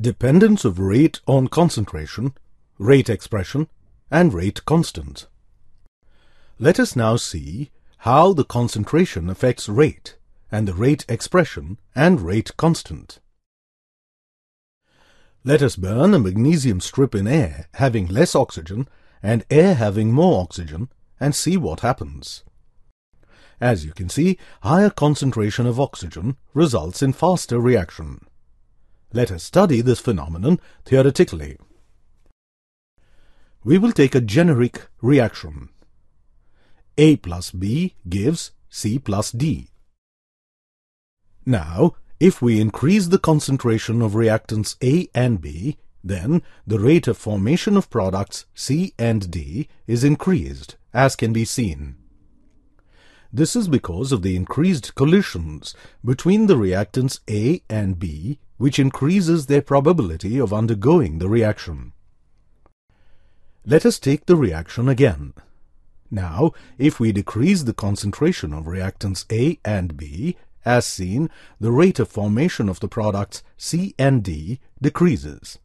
Dependence of rate on concentration, rate expression, and rate constant. Let us now see how the concentration affects rate and the rate expression and rate constant. Let us burn a magnesium strip in air having less oxygen and air having more oxygen and see what happens. As you can see, higher concentration of oxygen results in faster reaction. Let us study this phenomenon theoretically. We will take a generic reaction. A plus B gives C plus D. Now, if we increase the concentration of reactants A and B, then the rate of formation of products C and D is increased, as can be seen. This is because of the increased collisions between the reactants A and B which increases their probability of undergoing the reaction. Let us take the reaction again. Now, if we decrease the concentration of reactants A and B, as seen, the rate of formation of the products C and D decreases.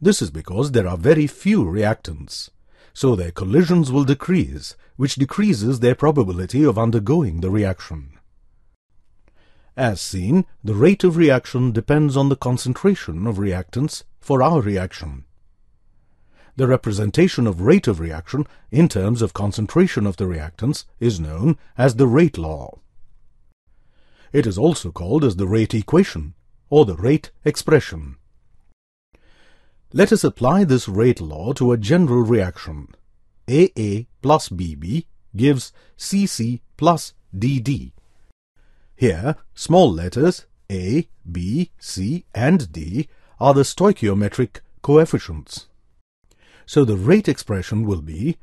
This is because there are very few reactants, so their collisions will decrease, which decreases their probability of undergoing the reaction. As seen, the rate of reaction depends on the concentration of reactants for our reaction. The representation of rate of reaction in terms of concentration of the reactants is known as the rate law. It is also called as the rate equation or the rate expression. Let us apply this rate law to a general reaction. AA plus BB gives CC plus DD. Here, small letters a, b, c, and d are the stoichiometric coefficients. So the rate expression will be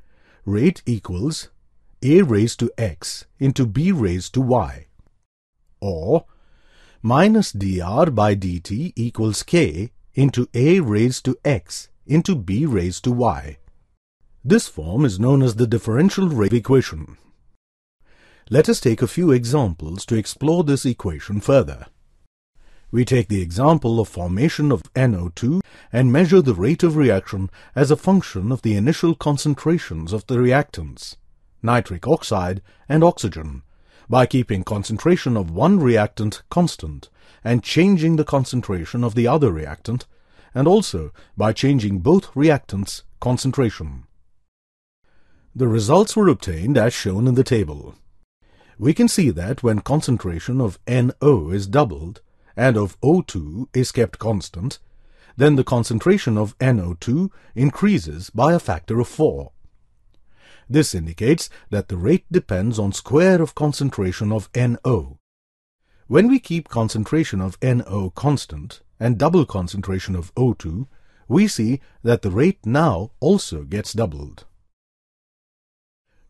rate equals a raised to x into b raised to y, or minus dr by dt equals k into a raised to x into b raised to y. This form is known as the differential rate equation. Let us take a few examples to explore this equation further. We take the example of formation of NO2 and measure the rate of reaction as a function of the initial concentrations of the reactants, nitric oxide and oxygen, by keeping concentration of one reactant constant and changing the concentration of the other reactant, and also by changing both reactants' concentration. The results were obtained as shown in the table we can see that when concentration of NO is doubled and of O2 is kept constant, then the concentration of NO2 increases by a factor of 4. This indicates that the rate depends on square of concentration of NO. When we keep concentration of NO constant and double concentration of O2, we see that the rate now also gets doubled.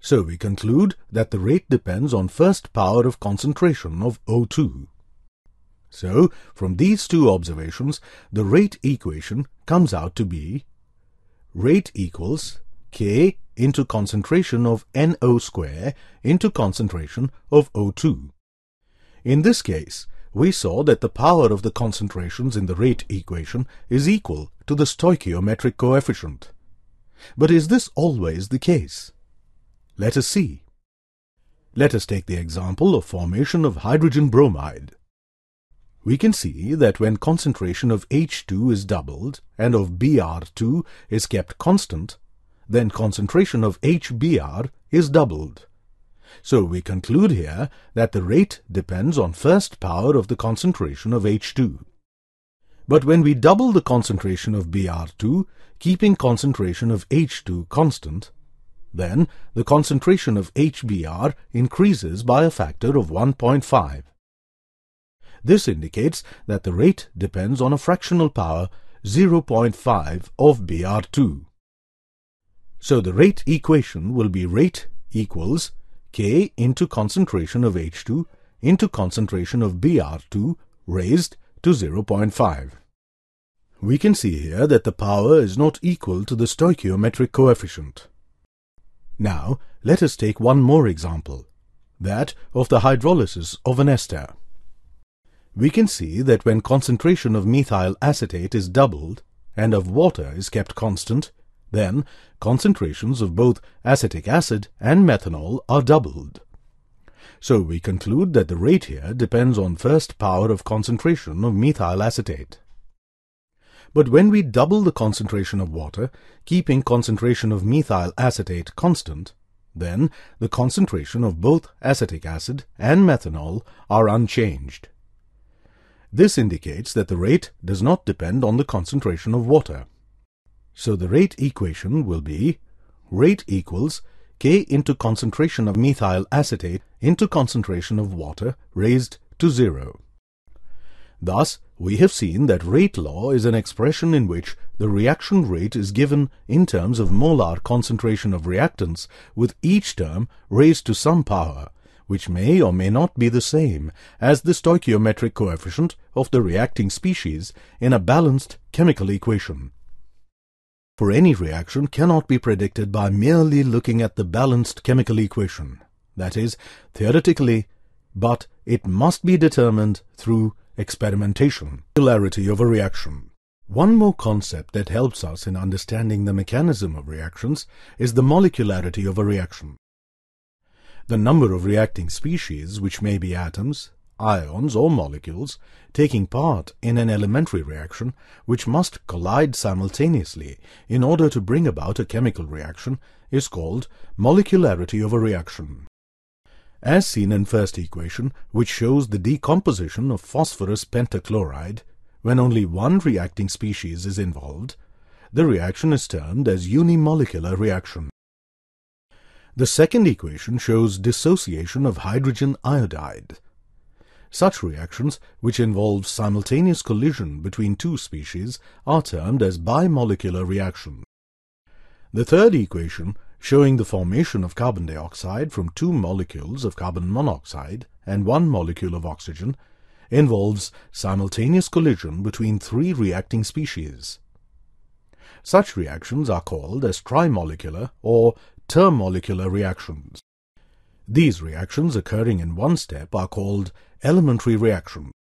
So we conclude that the rate depends on first power of concentration of O2. So, from these two observations, the rate equation comes out to be rate equals K into concentration of NO square into concentration of O2. In this case, we saw that the power of the concentrations in the rate equation is equal to the stoichiometric coefficient. But is this always the case? Let us see. Let us take the example of formation of hydrogen bromide. We can see that when concentration of H2 is doubled and of Br2 is kept constant, then concentration of HBr is doubled. So we conclude here that the rate depends on first power of the concentration of H2. But when we double the concentration of Br2, keeping concentration of H2 constant, then the concentration of HBr increases by a factor of 1.5. This indicates that the rate depends on a fractional power 0.5 of Br2. So the rate equation will be rate equals K into concentration of H2 into concentration of Br2 raised to 0.5. We can see here that the power is not equal to the stoichiometric coefficient. Now, let us take one more example, that of the hydrolysis of an ester. we can see that when concentration of methyl acetate is doubled and of water is kept constant, then concentrations of both acetic acid and methanol are doubled. So we conclude that the rate here depends on first power of concentration of methyl acetate. But when we double the concentration of water, keeping concentration of methyl acetate constant, then the concentration of both acetic acid and methanol are unchanged. This indicates that the rate does not depend on the concentration of water. So the rate equation will be rate equals K into concentration of methyl acetate into concentration of water raised to zero. Thus, we have seen that rate law is an expression in which the reaction rate is given in terms of molar concentration of reactants with each term raised to some power which may or may not be the same as the stoichiometric coefficient of the reacting species in a balanced chemical equation. For any reaction cannot be predicted by merely looking at the balanced chemical equation, that is, theoretically, but it must be determined through experimentation. Molecularity of a reaction. One more concept that helps us in understanding the mechanism of reactions is the molecularity of a reaction. The number of reacting species, which may be atoms, ions or molecules, taking part in an elementary reaction which must collide simultaneously in order to bring about a chemical reaction, is called molecularity of a reaction. As seen in first equation, which shows the decomposition of phosphorus pentachloride, when only one reacting species is involved, the reaction is termed as unimolecular reaction. The second equation shows dissociation of hydrogen iodide. Such reactions, which involve simultaneous collision between two species, are termed as bimolecular reactions. The third equation, showing the formation of carbon dioxide from two molecules of carbon monoxide and one molecule of oxygen, involves simultaneous collision between three reacting species. Such reactions are called as trimolecular or termolecular reactions. These reactions occurring in one step are called elementary reactions.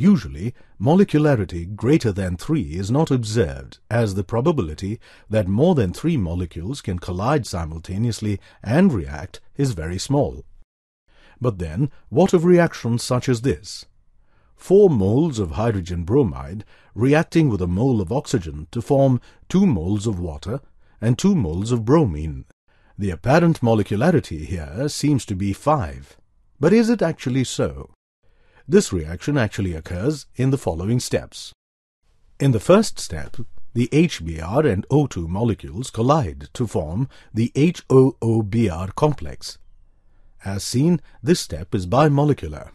Usually, molecularity greater than 3 is not observed as the probability that more than three molecules can collide simultaneously and react is very small. But then, what of reactions such as this? 4 moles of hydrogen bromide reacting with a mole of oxygen to form 2 moles of water and 2 moles of bromine. The apparent molecularity here seems to be 5. But is it actually so? This reaction actually occurs in the following steps. In the first step, the HBr and O2 molecules collide to form the HOOBr complex. As seen, this step is bimolecular.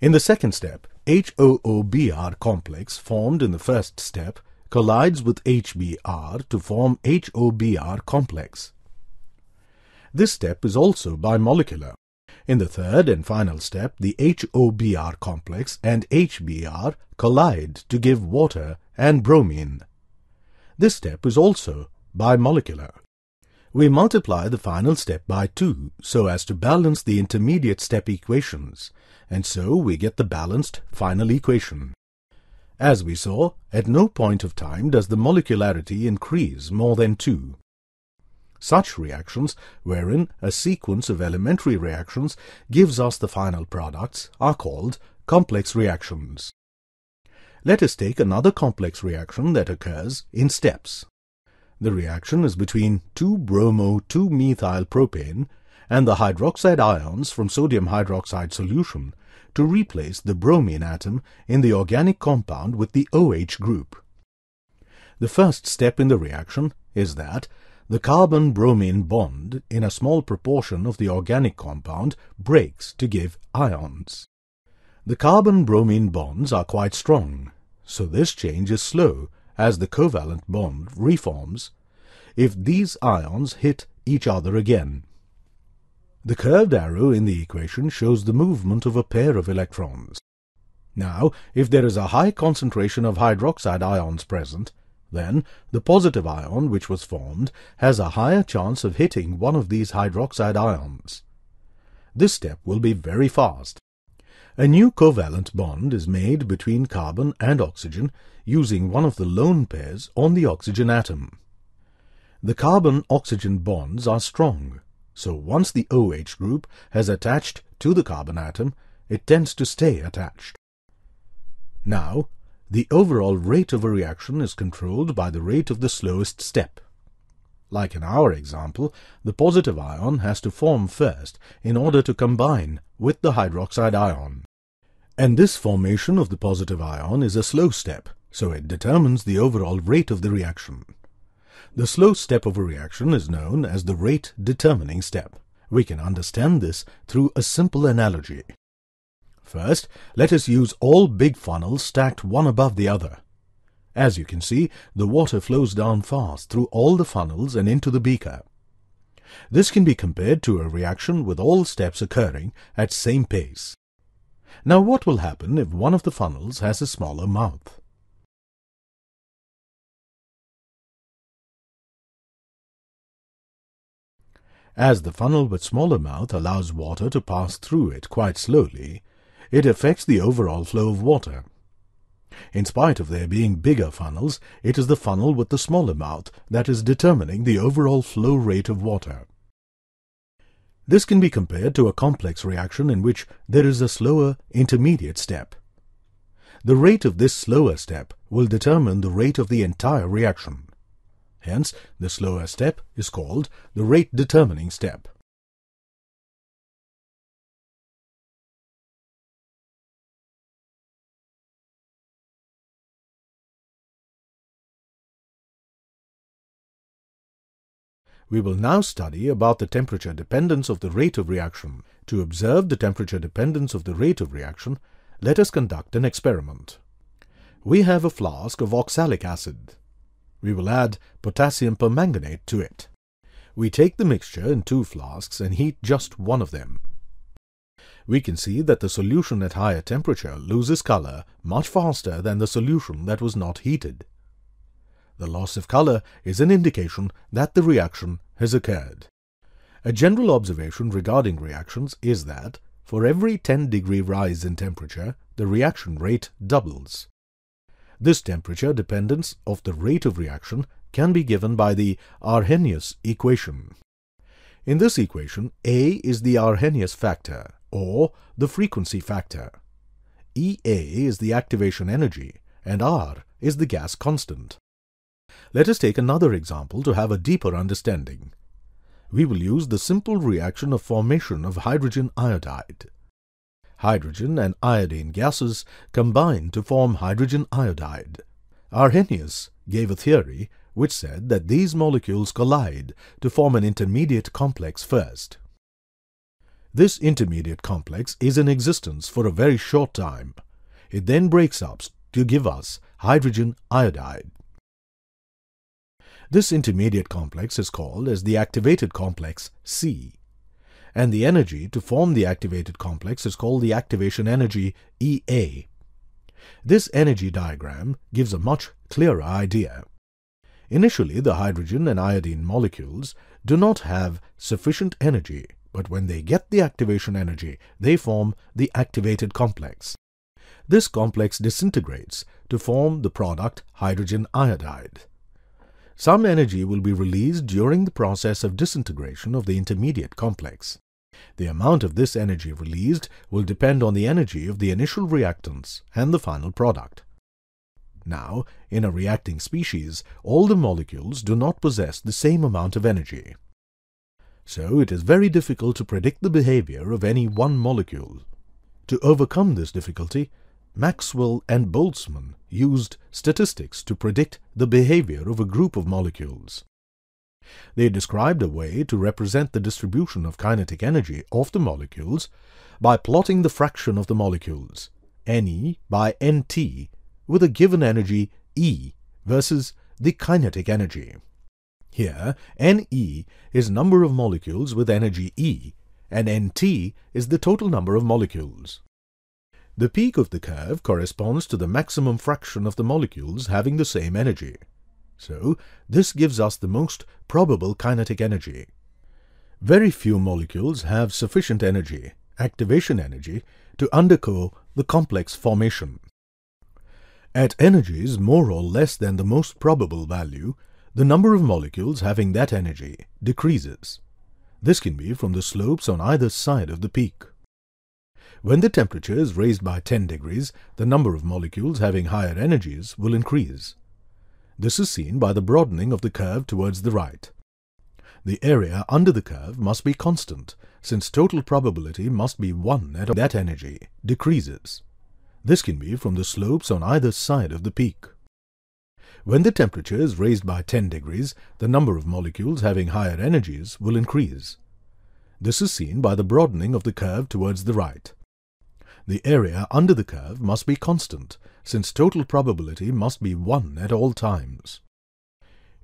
In the second step, HOOBr complex formed in the first step collides with HBr to form HOBr complex. This step is also bimolecular. In the third and final step, the HOBr complex and HBr collide to give water and bromine. This step is also bimolecular. We multiply the final step by 2 so as to balance the intermediate step equations, and so we get the balanced final equation. As we saw, at no point of time does the molecularity increase more than 2. Such reactions, wherein a sequence of elementary reactions gives us the final products, are called complex reactions. Let us take another complex reaction that occurs in steps. The reaction is between 2-bromo-2-methyl-propane and the hydroxide ions from sodium hydroxide solution to replace the bromine atom in the organic compound with the OH group. The first step in the reaction is that the carbon-bromine bond in a small proportion of the organic compound breaks to give ions. The carbon-bromine bonds are quite strong, so this change is slow as the covalent bond reforms if these ions hit each other again. The curved arrow in the equation shows the movement of a pair of electrons. Now, if there is a high concentration of hydroxide ions present, then the positive ion which was formed has a higher chance of hitting one of these hydroxide ions. This step will be very fast. A new covalent bond is made between carbon and oxygen using one of the lone pairs on the oxygen atom. The carbon-oxygen bonds are strong, so once the OH group has attached to the carbon atom, it tends to stay attached. Now, the overall rate of a reaction is controlled by the rate of the slowest step. Like in our example, the positive ion has to form first in order to combine with the hydroxide ion. And this formation of the positive ion is a slow step, so it determines the overall rate of the reaction. The slow step of a reaction is known as the rate determining step. We can understand this through a simple analogy. First, let us use all big funnels stacked one above the other. As you can see, the water flows down fast through all the funnels and into the beaker. This can be compared to a reaction with all steps occurring at same pace. Now what will happen if one of the funnels has a smaller mouth? As the funnel with smaller mouth allows water to pass through it quite slowly, it affects the overall flow of water. In spite of there being bigger funnels, it is the funnel with the smaller mouth that is determining the overall flow rate of water. This can be compared to a complex reaction in which there is a slower intermediate step. The rate of this slower step will determine the rate of the entire reaction. Hence, the slower step is called the rate determining step. We will now study about the temperature dependence of the rate of reaction. To observe the temperature dependence of the rate of reaction, let us conduct an experiment. We have a flask of oxalic acid. We will add potassium permanganate to it. We take the mixture in two flasks and heat just one of them. We can see that the solution at higher temperature loses color much faster than the solution that was not heated. The loss of color is an indication that the reaction has occurred. A general observation regarding reactions is that for every 10 degree rise in temperature, the reaction rate doubles. This temperature dependence of the rate of reaction can be given by the Arrhenius equation. In this equation, A is the Arrhenius factor, or the frequency factor. EA is the activation energy, and R is the gas constant. Let us take another example to have a deeper understanding. We will use the simple reaction of formation of hydrogen iodide. Hydrogen and iodine gases combine to form hydrogen iodide. Arrhenius gave a theory which said that these molecules collide to form an intermediate complex first. This intermediate complex is in existence for a very short time. It then breaks up to give us hydrogen iodide. This intermediate complex is called as the activated complex C, and the energy to form the activated complex is called the activation energy EA. This energy diagram gives a much clearer idea. Initially, the hydrogen and iodine molecules do not have sufficient energy, but when they get the activation energy, they form the activated complex. This complex disintegrates to form the product hydrogen iodide. Some energy will be released during the process of disintegration of the intermediate complex. The amount of this energy released will depend on the energy of the initial reactants and the final product. Now, in a reacting species, all the molecules do not possess the same amount of energy. So it is very difficult to predict the behavior of any one molecule. To overcome this difficulty, Maxwell and Boltzmann used statistics to predict the behavior of a group of molecules. They described a way to represent the distribution of kinetic energy of the molecules by plotting the fraction of the molecules, Ne by Nt, with a given energy E versus the kinetic energy. Here, Ne is number of molecules with energy E, and Nt is the total number of molecules. The peak of the curve corresponds to the maximum fraction of the molecules having the same energy. So, this gives us the most probable kinetic energy. Very few molecules have sufficient energy, activation energy, to undergo the complex formation. At energies more or less than the most probable value, the number of molecules having that energy decreases. This can be from the slopes on either side of the peak. When the temperature is raised by 10 degrees, the number of molecules having higher energies will increase. This is seen by the broadening of the curve towards the right. The area under the curve must be constant, since total probability must be 1 at that energy decreases. This can be from the slopes on either side of the peak. When the temperature is raised by 10 degrees, the number of molecules having higher energies will increase. This is seen by the broadening of the curve towards the right. The area under the curve must be constant, since total probability must be 1 at all times.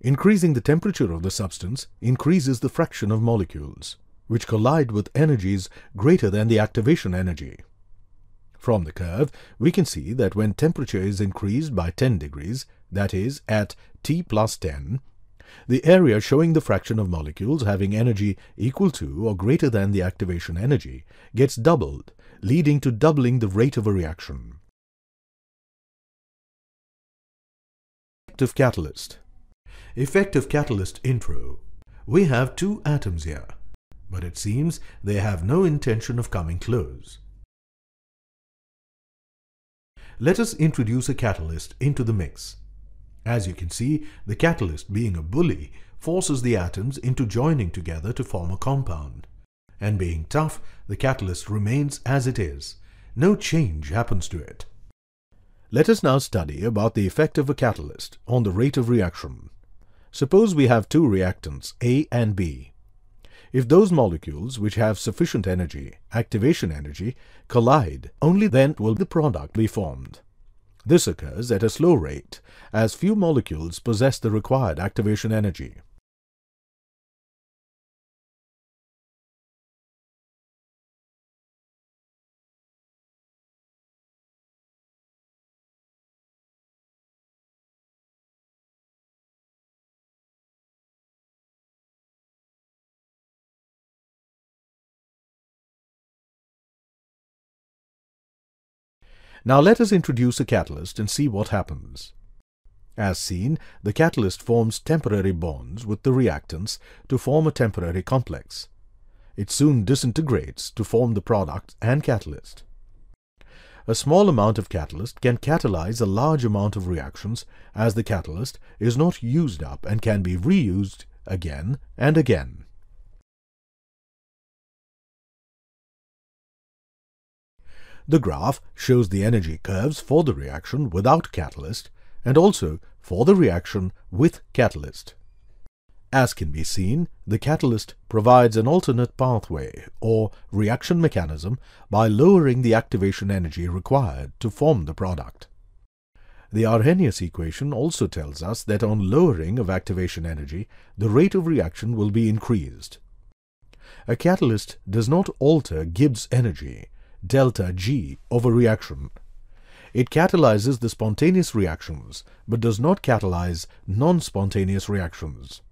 Increasing the temperature of the substance increases the fraction of molecules, which collide with energies greater than the activation energy. From the curve, we can see that when temperature is increased by 10 degrees, that is, at T plus 10, the area showing the fraction of molecules having energy equal to or greater than the activation energy gets doubled leading to doubling the rate of a reaction. Effective catalyst Effective catalyst intro We have two atoms here, but it seems they have no intention of coming close. Let us introduce a catalyst into the mix. As you can see, the catalyst being a bully forces the atoms into joining together to form a compound and being tough, the catalyst remains as it is. No change happens to it. Let us now study about the effect of a catalyst on the rate of reaction. Suppose we have two reactants, A and B. If those molecules which have sufficient energy, activation energy, collide, only then will the product be formed. This occurs at a slow rate, as few molecules possess the required activation energy. Now let us introduce a catalyst and see what happens. As seen, the catalyst forms temporary bonds with the reactants to form a temporary complex. It soon disintegrates to form the product and catalyst. A small amount of catalyst can catalyze a large amount of reactions as the catalyst is not used up and can be reused again and again. The graph shows the energy curves for the reaction without catalyst and also for the reaction with catalyst. As can be seen, the catalyst provides an alternate pathway or reaction mechanism by lowering the activation energy required to form the product. The Arrhenius equation also tells us that on lowering of activation energy, the rate of reaction will be increased. A catalyst does not alter Gibbs energy, delta G of a reaction. It catalyzes the spontaneous reactions but does not catalyze non-spontaneous reactions.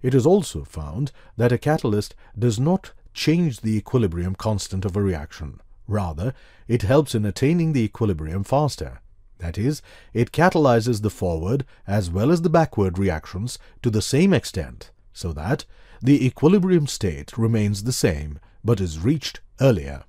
It is also found that a catalyst does not change the equilibrium constant of a reaction. Rather, it helps in attaining the equilibrium faster. That is, it catalyzes the forward as well as the backward reactions to the same extent, so that the equilibrium state remains the same but is reached earlier.